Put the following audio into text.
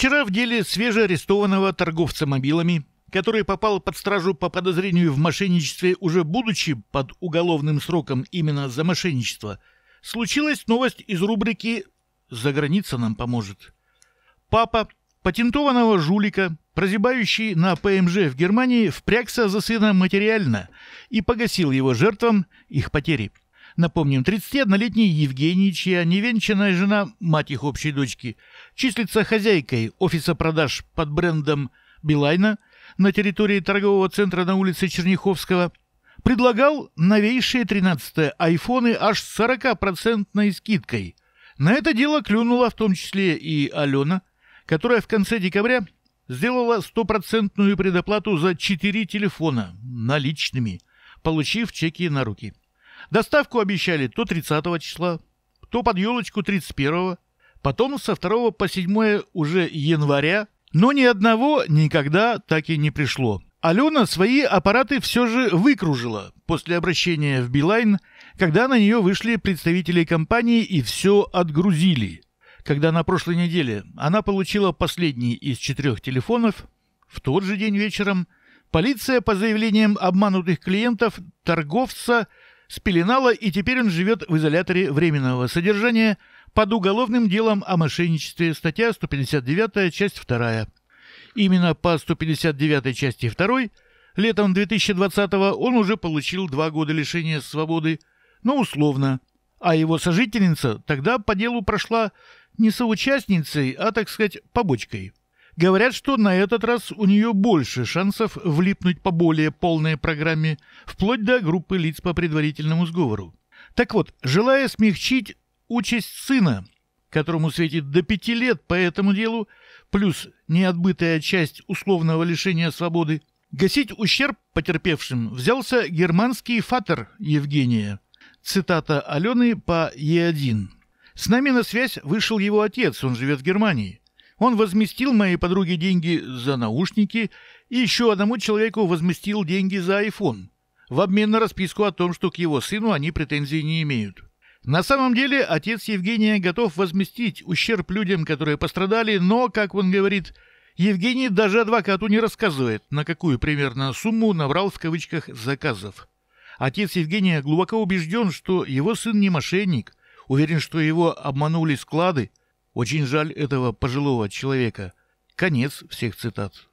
Вчера в деле свежеарестованного торговца мобилами, который попал под стражу по подозрению в мошенничестве уже будучи под уголовным сроком именно за мошенничество, случилась новость из рубрики «За граница нам поможет». Папа патентованного жулика, прозябающий на ПМЖ в Германии, впрягся за сына материально и погасил его жертвам их потери. Напомним, 31-летний Евгений, чья невенчанная жена, мать их общей дочки, числится хозяйкой офиса продаж под брендом «Билайна» на территории торгового центра на улице Черняховского, предлагал новейшие 13-е айфоны аж с 40% скидкой. На это дело клюнула в том числе и Алена, которая в конце декабря сделала стопроцентную предоплату за 4 телефона наличными, получив чеки на руки. Доставку обещали то 30 числа, то под елочку 31, потом со 2 по 7 уже января, но ни одного никогда так и не пришло. Алена свои аппараты все же выкружила после обращения в Билайн, когда на нее вышли представители компании и все отгрузили. Когда на прошлой неделе она получила последний из четырех телефонов, в тот же день вечером полиция по заявлениям обманутых клиентов торговца – спеленала, и теперь он живет в изоляторе временного содержания под уголовным делом о мошенничестве, статья 159, часть 2. Именно по 159 части 2 летом 2020 он уже получил два года лишения свободы, но условно, а его сожительница тогда по делу прошла не соучастницей, а, так сказать, побочкой. Говорят, что на этот раз у нее больше шансов влипнуть по более полной программе, вплоть до группы лиц по предварительному сговору. Так вот, желая смягчить участь сына, которому светит до пяти лет по этому делу, плюс неотбытая часть условного лишения свободы, гасить ущерб потерпевшим взялся германский фатер Евгения. Цитата Алены по Е1. «С нами на связь вышел его отец, он живет в Германии. Он возместил моей подруге деньги за наушники и еще одному человеку возместил деньги за iPhone в обмен на расписку о том, что к его сыну они претензий не имеют. На самом деле отец Евгения готов возместить ущерб людям, которые пострадали, но, как он говорит, Евгений даже адвокату не рассказывает, на какую примерно сумму набрал в кавычках заказов. Отец Евгения глубоко убежден, что его сын не мошенник, уверен, что его обманули склады, очень жаль этого пожилого человека. Конец всех цитат.